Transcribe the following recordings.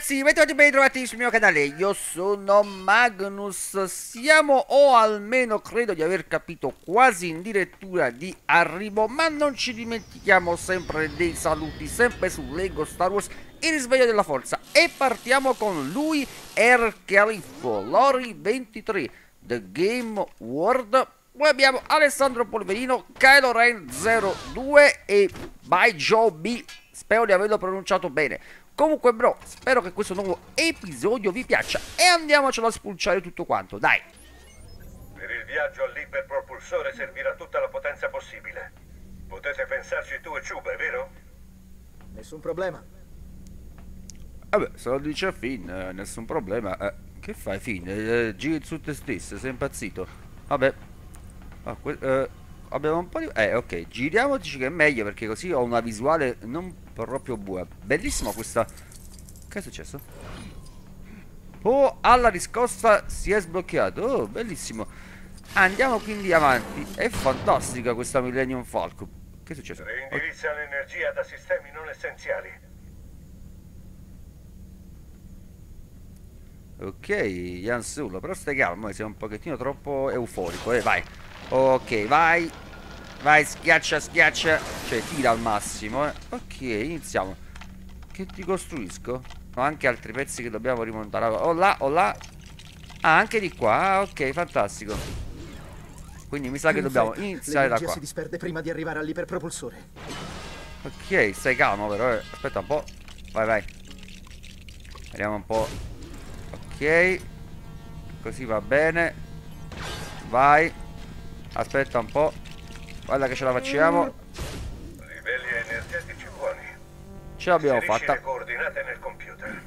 ragazzi, bentornati ben trovati sul mio canale, io sono Magnus, siamo o almeno credo di aver capito quasi in direttura di arrivo, ma non ci dimentichiamo sempre dei saluti, sempre su Lego Star Wars, il risveglio della forza. E partiamo con lui, Er Califfo, Lori 23, The Game World, poi abbiamo Alessandro Polverino, Kylo Ren 02 e By Joe B, spero di averlo pronunciato bene. Comunque bro, spero che questo nuovo episodio vi piaccia e andiamocelo a spulciare tutto quanto, dai! Per il viaggio all'iperpropulsore servirà tutta la potenza possibile. Potete pensarci tu e Ciube, vero? Nessun problema. Vabbè, se lo dice Finn, eh, nessun problema. Eh, che fai Finn? Eh, giri su te stesso, sei impazzito. Vabbè. Ah, eh, abbiamo un po' di... Eh, ok, giriamoci che è meglio perché così ho una visuale non proprio buona. Bellissima questa... Che è successo? Oh, alla riscossa si è sbloccato. Oh, bellissimo. Andiamo quindi avanti. È fantastica questa Millennium Falcon. Che è successo? Reindirizza l'energia da sistemi non essenziali. Ok, Jan Solo, però stai calmo, sei un pochettino troppo euforico. Eh, vai. Ok, vai. Vai, schiaccia, schiaccia. Cioè, tira al massimo, eh. Ok, iniziamo. Che ti costruisco? Ho anche altri pezzi che dobbiamo rimontare. Oh là, oh là. Ah, anche di qua. Ah, ok, fantastico. Quindi mi sa che dobbiamo iniziare da qua. si disperde prima di arrivare all'iperpropulsore. Ok, stai calmo però. Eh. Aspetta un po'. Vai, vai. Vediamo un po'. Ok. Così va bene. Vai. Aspetta un po'. Guarda che ce la facciamo. Livelli energetici buoni. Ce l'abbiamo fatta. le coordinate nel computer.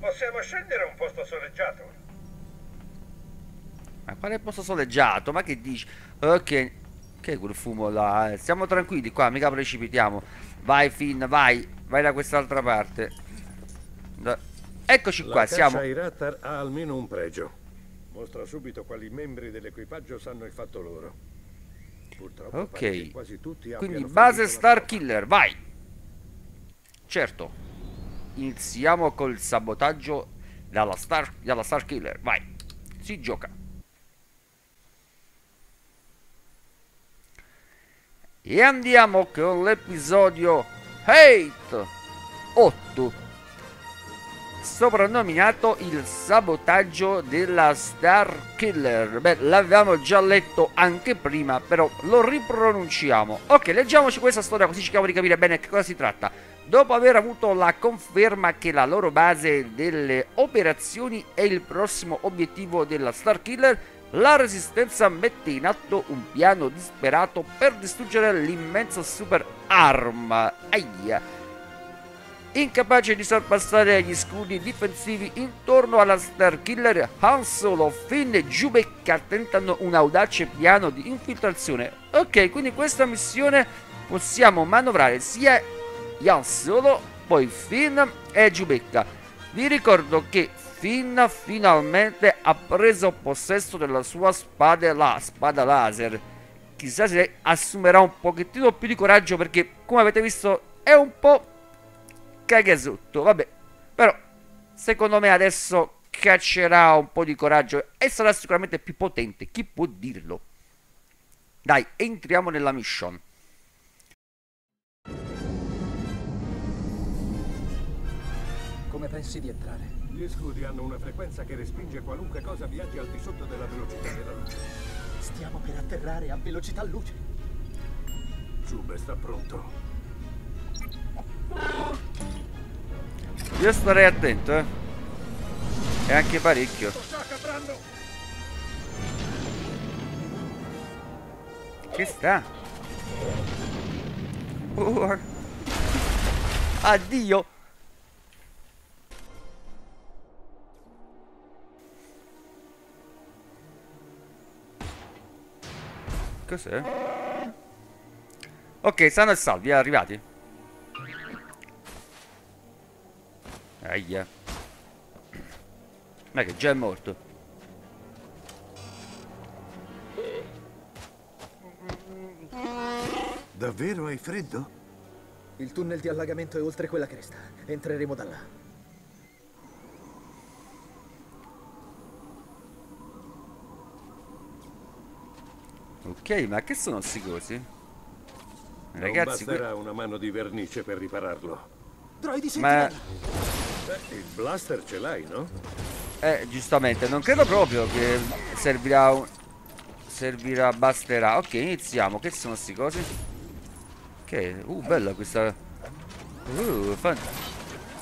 Possiamo scegliere un posto soleggiato. Ma quale posto soleggiato? Ma che dici? Ok. Che quel fumo là? Eh, Stiamo tranquilli qua, mica precipitiamo. Vai Finn, vai. Vai da quest'altra parte. Da- Eccoci qua, La siamo. caccia ai Rattar ha almeno un pregio. Mostra subito quali membri dell'equipaggio sanno il fatto loro. Purtroppo Ok. quasi tutti Quindi base Star. Killer, vai. Certo. Iniziamo col sabotaggio dalla Star, dalla Star Killer, vai. Si gioca. E andiamo con l'episodio Hate 8 soprannominato il sabotaggio della Star Killer. Beh, l'avevamo già letto anche prima, però lo ripronunciamo. Ok, leggiamoci questa storia così cerchiamo di capire bene che cosa si tratta. Dopo aver avuto la conferma che la loro base delle operazioni è il prossimo obiettivo della Star Killer, la Resistenza mette in atto un piano disperato per distruggere l'immensa super arma. Aia. Incapace di sorpassare gli scudi difensivi intorno alla Star Killer, Han Solo, Finn e Giubecca tentano un audace piano di infiltrazione. Ok, quindi questa missione possiamo manovrare sia Han Solo, poi Finn e Giubecca. Vi ricordo che Finn finalmente ha preso possesso della sua spada, la spada laser. Chissà se assumerà un pochettino più di coraggio perché, come avete visto, è un po' cagasotto, vabbè. Però, secondo me adesso caccerà un po' di coraggio e sarà sicuramente più potente, chi può dirlo? Dai, entriamo nella mission. Come pensi di entrare? Gli scudi hanno una frequenza che respinge qualunque cosa viaggi al di sotto della velocità della luce. Stiamo per atterrare a velocità luce. Ciube sta pronto. Io starei attento, eh. E anche parecchio. Che sta? Oh. Addio. Cos'è? Ok, stanno e salvi, arrivati. Aia. Ma che già è morto. Davvero hai freddo? Il tunnel di allagamento è oltre quella cresta. Entreremo da là. Ok, ma che sono sti cosi? Ragazzi, non basterà una mano di vernice per ripararlo. Droidi sentinelli! Ma... Beh, il blaster ce l'hai, no? eh, giustamente, non credo proprio che servirà un... Servirà, basterà. Ok, iniziamo. Che sono sti cosi? Che... Uh, bella questa... Uh, fan...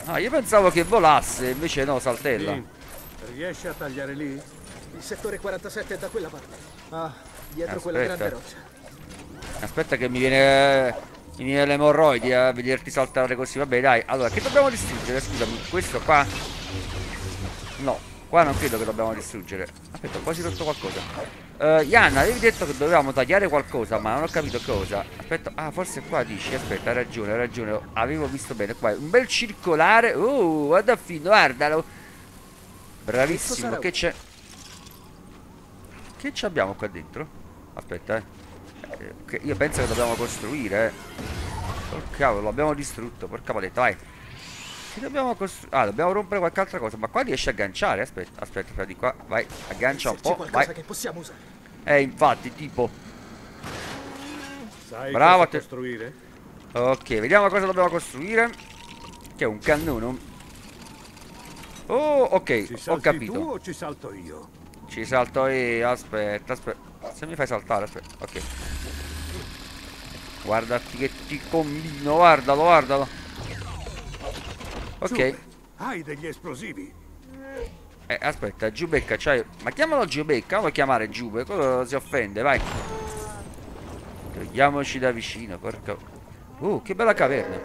Ah, io pensavo che volasse, invece no, saltella. Dean, riesci a tagliare lì? Il settore 47 è da quella parte. Ah, dietro quella Aspetta. grande roccia. Aspetta che mi viene... Mi viene le emorroidi a vederti saltare così. Vabbè, dai. Allora, che dobbiamo distruggere? Scusami, questo qua... No, qua non credo che dobbiamo distruggere. Aspetta, ho quasi rotto qualcosa. Uh, Ianna, avevi detto che dovevamo tagliare qualcosa, ma non ho capito cosa. Aspetta, ah, forse qua dici. Aspetta, hai ragione, hai ragione. Avevo visto bene. Qua un bel circolare. Uh, guarda a fin, guardalo. Bravissimo. Che c'è? Che ci abbiamo qua dentro? Aspetta, eh. Che io penso che dobbiamo costruire. Oh cavolo, l'abbiamo distrutto, porca paletta, vai. Che dobbiamo costruire? Ah, dobbiamo rompere qualche altra cosa. Ma qua riesce a agganciare? Aspetta, aspetta, aspetta, di qua. Vai, aggancia un po'. qualcosa Vai. che possiamo usare. Eh, infatti, tipo. Sai Bravo a te. costruire? Ok, vediamo cosa dobbiamo costruire. Che è un cannone. Oh, ok, Ci ho capito. tu o ci salto io? Ci salto io, aspetta, aspetta. Se mi fai saltare, aspetta, ok. Guardati che ti combino, guardalo, guardalo. Ok, Giube, hai degli esplosivi? eh, aspetta, Giubecca, c'hai... Ma chiamalo Giubecca, lo chiamare Giube, quello si offende, vai. Togliamoci da vicino, porca... Uh, che bella caverna.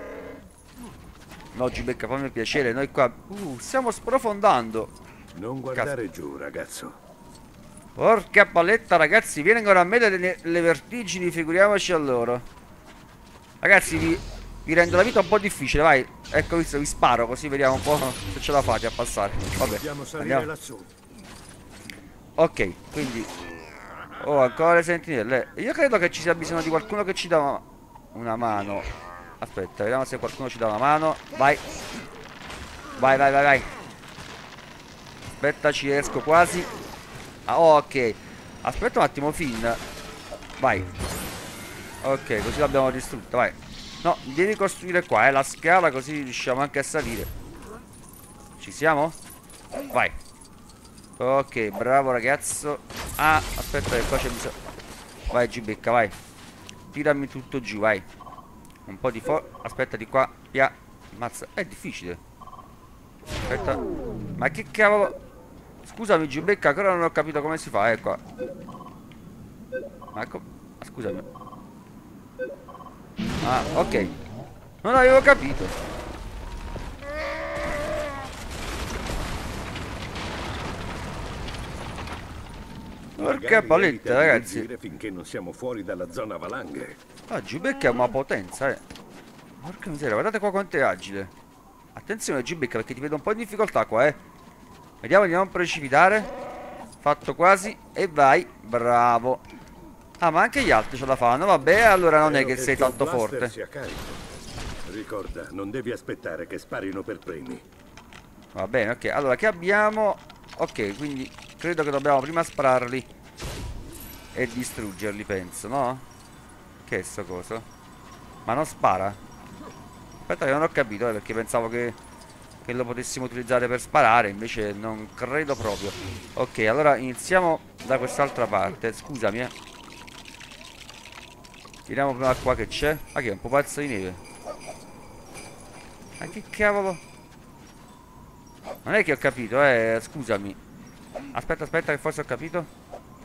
No, Giubecca, fammi piacere, noi qua... Uh, stiamo sprofondando. Non guardare giù, ragazzo. Porca paletta, ragazzi, vengono a me le, le vertigini, figuriamoci a loro. Ragazzi, vi, vi rendo la vita un po' difficile, vai. Ecco, visto, vi sparo, così vediamo un po' se ce la fate a passare. Vabbè, andiamo. Ok, quindi... Oh, ancora le sentinelle. Io credo che ci sia bisogno di qualcuno che ci dà una, una mano. Aspetta, vediamo se qualcuno ci dà una mano. Vai. Vai, vai, vai, vai. Aspetta, ci riesco quasi. Ah, ok. Aspetta un attimo, Finn. Vai. Ok, così l'abbiamo distrutta, vai. No, devi costruire qua, eh, la scala così riusciamo anche a salire. Ci siamo? Vai. Ok, bravo ragazzo. Ah, aspetta che qua c'è bisogno. Vai, Gibecca, vai. Tirami tutto giù, vai. Un po' di fo... Aspetta di qua. Pia. Mazza. È difficile. Aspetta. Ma che cavolo... Scusami Gibecca, ancora non ho capito come si fa, eh, qua. Ma, co- ma scusami. Ah, ok. Non avevo capito. Porca paletta, ragazzi. finché non siamo fuori dalla zona valanghe. Ah, Giubecca è una potenza, eh. Porca miseria, guardate qua quanto è agile. Attenzione Giubecca perché ti vedo un po' in difficoltà qua, eh. Vediamo di non precipitare. Fatto quasi. E vai. Bravo. Ah, ma anche gli altri ce la fanno. Vabbè, allora non è che sei tanto forte. Ricorda, non devi aspettare che sparino per primi. Va bene, ok. Allora, che abbiamo? Ok, quindi credo che dobbiamo prima spararli e distruggerli, penso, no? Che è sto coso? Ma non spara? Aspetta che non ho capito, eh, perché pensavo che, che lo potessimo utilizzare per sparare, invece non credo proprio. Ok, allora iniziamo da quest'altra parte. Scusami, eh. Tiriamo prima qua che c'è. Ma che è un pupazzo di neve? Ma che cavolo? Non è che ho capito, eh, scusami. Aspetta, aspetta, che forse ho capito.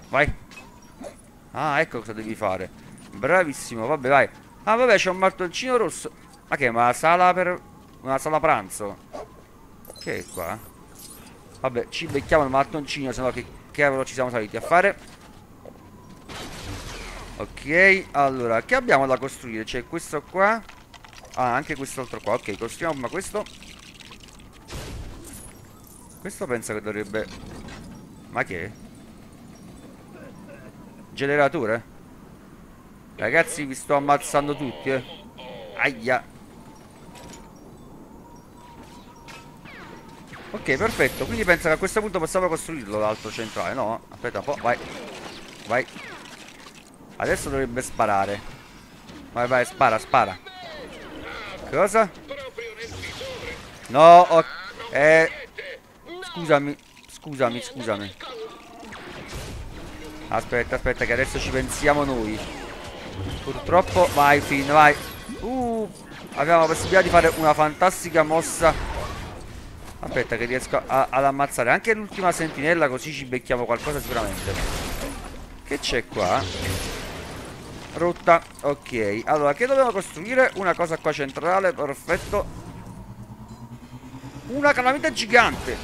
Vai. Ah, ecco cosa devi fare. Bravissimo, vabbè, vai. Ah, vabbè, c'è un mattoncino rosso. Ma che, ma la sala per... Una sala pranzo? Che è qua? Vabbè, ci becchiamo il mattoncino, sennò che cavolo ci siamo saliti a fare. Ok, allora, che abbiamo da costruire? C'è questo qua. Ah, anche quest'altro qua. Ok, costruiamo prima questo. Questo penso che dovrebbe... Ma che? Generatore? Ragazzi, vi sto ammazzando tutti, eh. Aia. Ok, perfetto. Quindi penso che a questo punto possiamo costruirlo l'altro centrale, no? Aspetta un po', vai. Vai. Adesso dovrebbe sparare. Vai, vai, spara, spara. Cosa? No, oh, eh, scusami, scusami, scusami. Aspetta, aspetta, che adesso ci pensiamo noi. Purtroppo, vai, Finn, vai. Uh, abbiamo la possibilità di fare una fantastica mossa. Aspetta, che riesco a, ad ammazzare anche l'ultima sentinella, così ci becchiamo qualcosa sicuramente. Che c'è qua? Rotta, ok. Allora, che dobbiamo costruire? Una cosa qua centrale, perfetto. Una calamita gigante.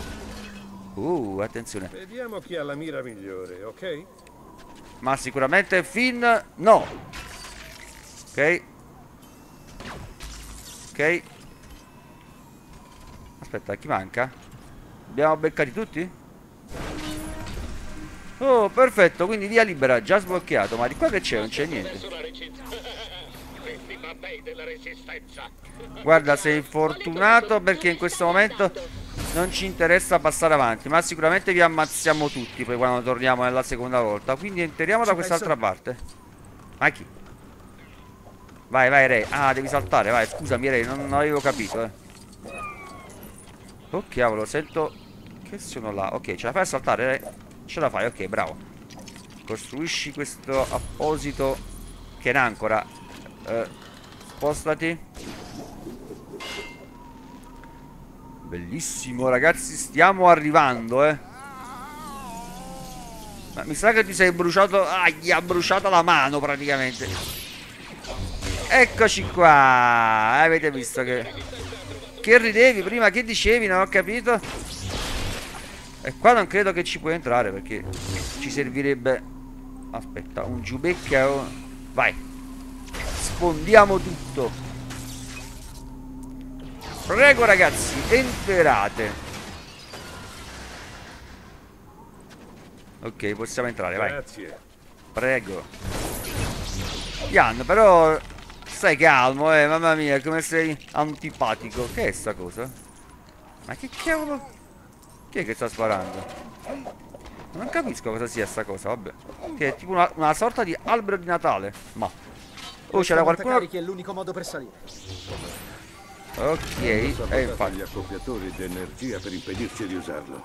Uh, attenzione. Vediamo chi ha la mira migliore, ok? Ma sicuramente Finn no. Ok. Ok. Aspetta, chi manca? Abbiamo beccati tutti? Oh, perfetto, quindi via libera, già sbloccato. Ma di qua che c'è? Non c'è niente. Guarda, sei fortunato perché in questo momento non ci interessa passare avanti. Ma sicuramente vi ammazziamo tutti poi quando torniamo nella seconda volta. Quindi entriamo da quest'altra parte. Ma chi? Vai, vai, Ray. Ah, devi saltare, vai. Scusami, Ray, non, non avevo capito, eh. Oh, cavolo, sento... Che sono là? Ok, ce la fai a saltare? Ce la fai, ok, bravo. Costruisci questo apposito che è un'ancora. Eh, spostati. Bellissimo, ragazzi, stiamo arrivando, eh. Ma mi sa che ti sei bruciato... Ah, gli ha bruciato la mano, praticamente. Eccoci qua. Avete visto che... Che ridevi prima? Che dicevi? Non ho capito. E qua non credo che ci puoi entrare perché ci servirebbe... Aspetta, un giubecca o... Vai. Sfondiamo tutto. Prego ragazzi, entrate. Ok, possiamo entrare, vai. Grazie. Prego. Ian, però stai calmo, eh, mamma mia, come sei antipatico. Che è sta cosa? Ma che cavolo? Chi è che sta sparando? Non capisco cosa sia sta cosa, vabbè. Che è tipo una, una sorta di albero di Natale. Ma. Oh, c'era qualcuno. Che è l'unico modo per salire. Ok, e Sabotare infatti. gli accoppiatori d'energia per impedirci di usarlo.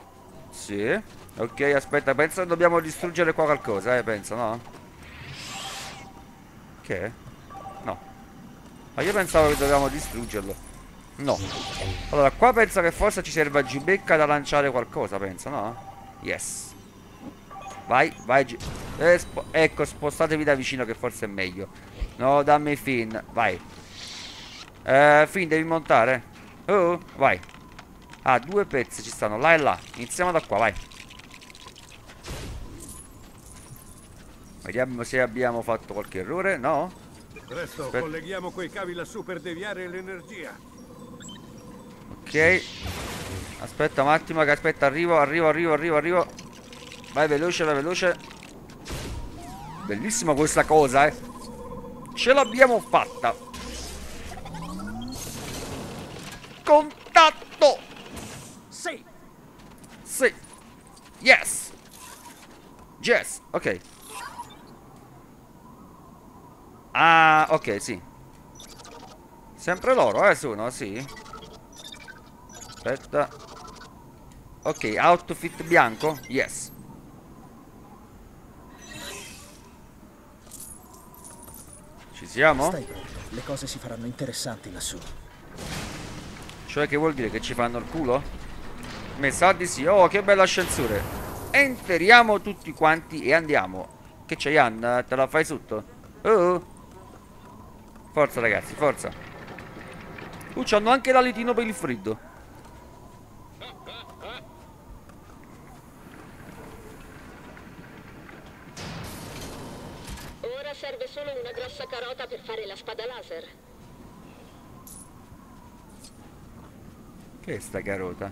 Sì. Ok, aspetta, penso che dobbiamo distruggere qua qualcosa, eh, penso, no? Che? Ma io pensavo che dovevamo distruggerlo. No. Allora, qua penso che forse ci serva Gibecca da lanciare qualcosa, penso, no? Yes. Vai, vai, Gi- eh, spo- ecco, spostatevi da vicino che forse è meglio. No, dammi Finn, vai. Eh, Finn, devi montare. Oh, vai. Ah, due pezzi ci stanno, là e là. Iniziamo da qua, vai. Vediamo se abbiamo fatto qualche errore, no? Presto, Aspetta. colleghiamo quei cavi lassù per deviare l'energia. Ok. Aspetta un attimo che aspetta, arrivo, arrivo, arrivo, arrivo, arrivo. Vai veloce, vai veloce. Bellissima questa cosa, eh. Ce l'abbiamo fatta. Contatto. Sì! Sì. Yes. Yes, ok. Ah, ok, sì. Sempre loro, eh, sono, sì. Aspetta. Ok, outfit bianco? Yes. Ci siamo? Stai bene. Le cose si faranno interessanti lassù. Cioè che vuol dire che ci fanno il culo? Mi sa di sì. Oh, che bella ascensore. Entriamo tutti quanti e andiamo. Che c'è Jan? Te la fai sotto? Oh. Forza ragazzi, forza. Uh, c'hanno anche l'alitino per il freddo. Ora serve solo una grossa carota per fare la spada laser. Che è sta carota?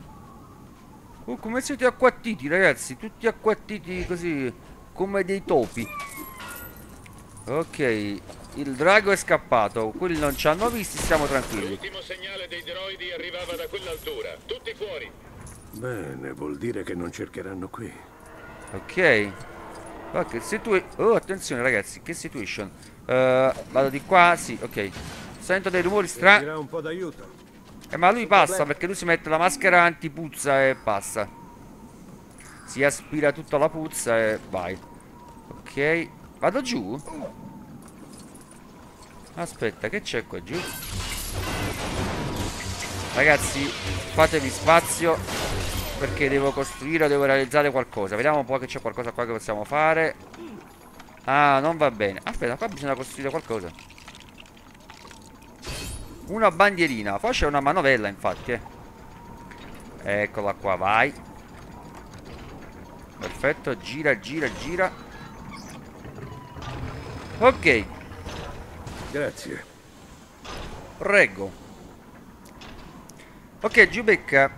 Oh, come siete acquattiti ragazzi? Tutti acquattiti così, come dei topi. Ok, il drago è scappato. Quelli non ci hanno visti, stiamo tranquilli. L'ultimo segnale dei droidi arrivava da quell'altura. Tutti fuori. Bene, vuol dire che non cercheranno qui. Ok. Ok, situ... Oh, attenzione ragazzi, che situation. Eh, vado di qua, sì, ok. Sento dei rumori strani. Un po' d'aiuto. Eh, ma lui passa perché lui si mette la maschera antipuzza e passa. Si aspira tutta la puzza e vai. Ok. Vado giù? Aspetta, che c'è qua giù? Ragazzi, fatevi spazio perché devo costruire, devo realizzare qualcosa. Vediamo un po' che c'è qualcosa qua che possiamo fare. Ah, non va bene. Aspetta, qua bisogna costruire qualcosa. Una bandierina. Poi c'è una manovella, infatti, eh. Eccola qua, vai. Perfetto, gira, gira, gira. Ok, Grazie. prego. Ok, Giubecca.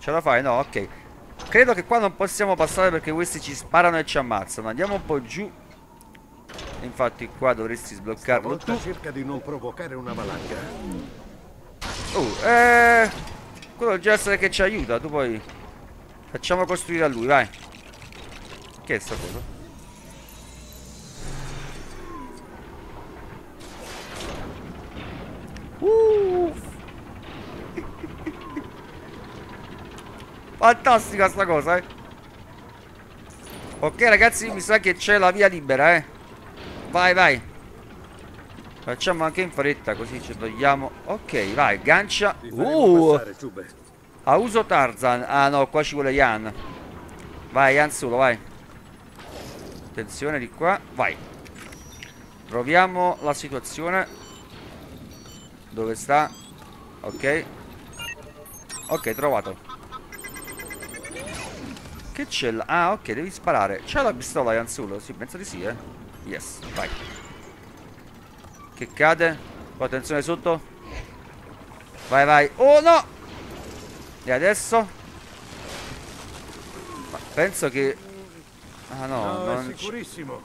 Ce la fai? No, ok. Credo che qua non possiamo passare perché questi ci sparano e ci ammazzano. Andiamo un po' giù. Infatti qua dovresti sbloccarlo tu. Cerca di non provocare una valanga. Oh, eh... Quello già essere che ci aiuta, tu poi... Facciamo costruire a lui, vai. Che è sta cosa? Uh. Fantastica sta cosa, eh. Ok ragazzi, mi sa che c'è la via libera, eh. Vai, vai. Facciamo anche in fretta così ci togliamo. Ok, vai, gancia. Uh, a uso Tarzan. Ah no, qua ci vuole Yan. Vai, Yan solo, vai. Attenzione di qua, vai. Proviamo la situazione. Dove sta? Ok. Ok, trovato. Che c'è là? Ah, ok, devi sparare. C'è la pistola, Yan solo? Sì, penso di sì, eh. Yes, vai. Che cade? Poi attenzione sotto. Vai, vai. Oh no! E adesso? Ma penso che... Ah no, No, non, è sicurissimo.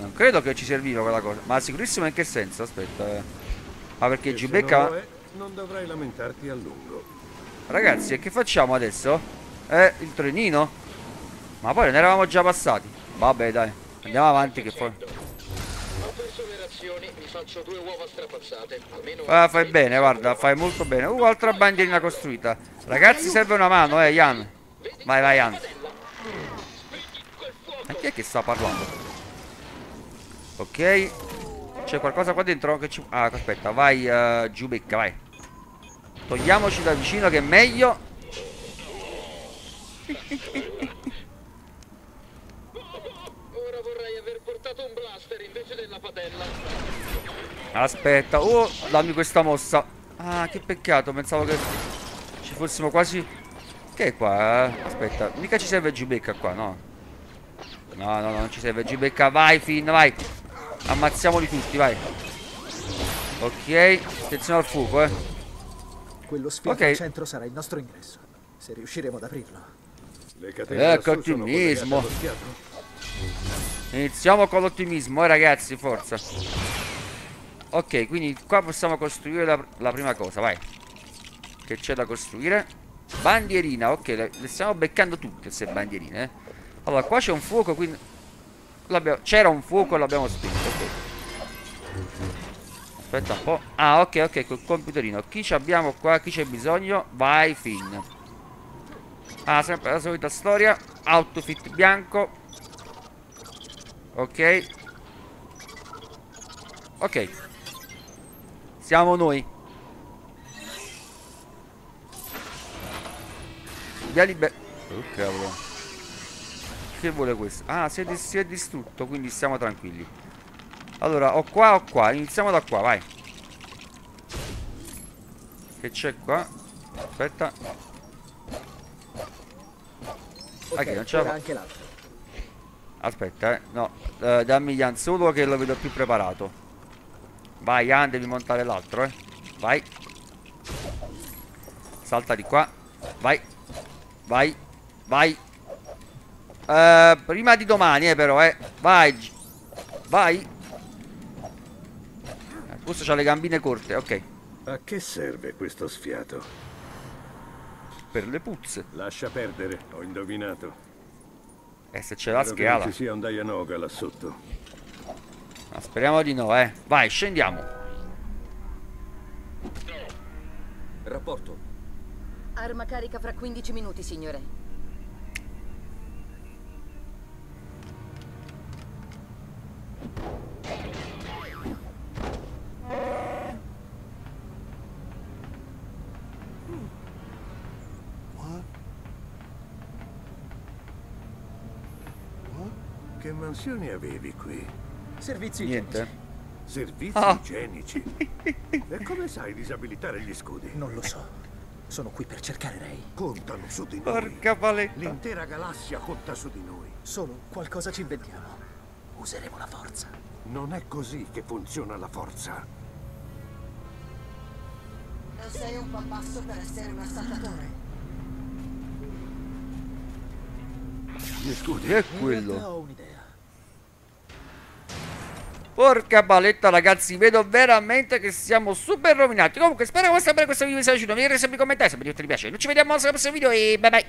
non credo che ci serviva quella cosa. Ma sicurissimo in che senso? Aspetta. eh. Ah, perché Giubecca... non è, non dovrai lamentarti a lungo. Ragazzi, e che facciamo adesso? Eh, il trenino? Ma poi ne eravamo già passati. Vabbè, dai. Andiamo avanti che poi... Ah, fai bene, guarda, fai molto bene. Uh, altra bandierina costruita. Ragazzi, serve una mano, eh, Ian. Vai, vai, Ian. Ma chi è che sta parlando? Ok. C'è qualcosa qua dentro che ci... Ah, aspetta, vai, uh, Giubecca, vai. Togliamoci da vicino che è meglio. ora vorrei aver portato un blaster invece della padella. Aspetta, oh, dammi questa mossa. Ah, che peccato, pensavo che ci fossimo quasi... Che è qua? eh? Aspetta, mica ci serve Giubecca qua, no? No, no, no, non ci serve Giubecca, vai Finn, vai. Ammazziamoli tutti, vai. Ok, attenzione al fuoco, eh. Quello sfiato Ok. al centro sarà il nostro ingresso. Se riusciremo ad aprirlo. Le catene Ecco ottimismo. Iniziamo con l'ottimismo, eh ragazzi, forza. Ok, quindi qua possiamo costruire la, la prima cosa, vai. Che c'è da costruire? Bandierina, ok, le, le stiamo beccando tutte queste bandierine. eh. Allora, qua c'è un fuoco, quindi... C'era un fuoco e l'abbiamo spento, ok. Aspetta un po'. Ah, ok, ok, col computerino. Chi ci abbiamo qua? Chi c'è bisogno? Vai, Finn. Ah, sempre la solita storia. Outfit bianco. Ok. Ok. Siamo noi. Via liber... Oh, cavolo. Che vuole questo? Ah, si è, si è distrutto, quindi stiamo tranquilli. Allora, o qua o qua. Iniziamo da qua, vai. Che c'è qua? Aspetta. Ok, Ok, non ce la anche l'altro. Aspetta, eh. No, eh, dammi Ian solo che lo vedo più preparato. Vai, Ian, devi montare l'altro, eh. Vai. Salta di qua. Vai. Vai. Vai. Eh, prima di domani, eh, però, eh. Vai. Vai. Eh, Questo c'ha le gambine corte, ok. A che serve questo sfiato? Per le puzze. Lascia perdere, ho indovinato. E se c'è la Spero che ci sia un Dianoga là sotto. Ma speriamo di no, eh. Vai, scendiamo. Rapporto. Arma carica fra 15 minuti, signore. Mansioni avevi qui? Servizi Niente. Servizi Ah. igienici. e come sai disabilitare gli scudi? Non lo so. Sono qui per cercare lei. Contano su di noi. Porca paletta. L'intera galassia conta su di noi. Solo qualcosa ci inventiamo. Useremo la forza. Non è così che funziona la forza. Sei un po' basso per essere un assaltatore. Gli scudi. Che è quello? ho un'idea. Porca paletta ragazzi, vedo veramente che siamo super rovinati. Comunque spero che vostro bene questo video piaciuto. Vi piaciuto, sempre commentare, sempre di piacere. Noi ci vediamo al prossimo video e bye bye.